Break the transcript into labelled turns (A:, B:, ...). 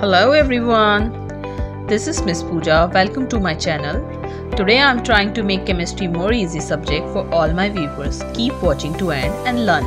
A: Hello everyone. This is Miss Pooja. Welcome to my channel. Today I am trying to make chemistry more easy subject for all my viewers. Keep watching to end and learn.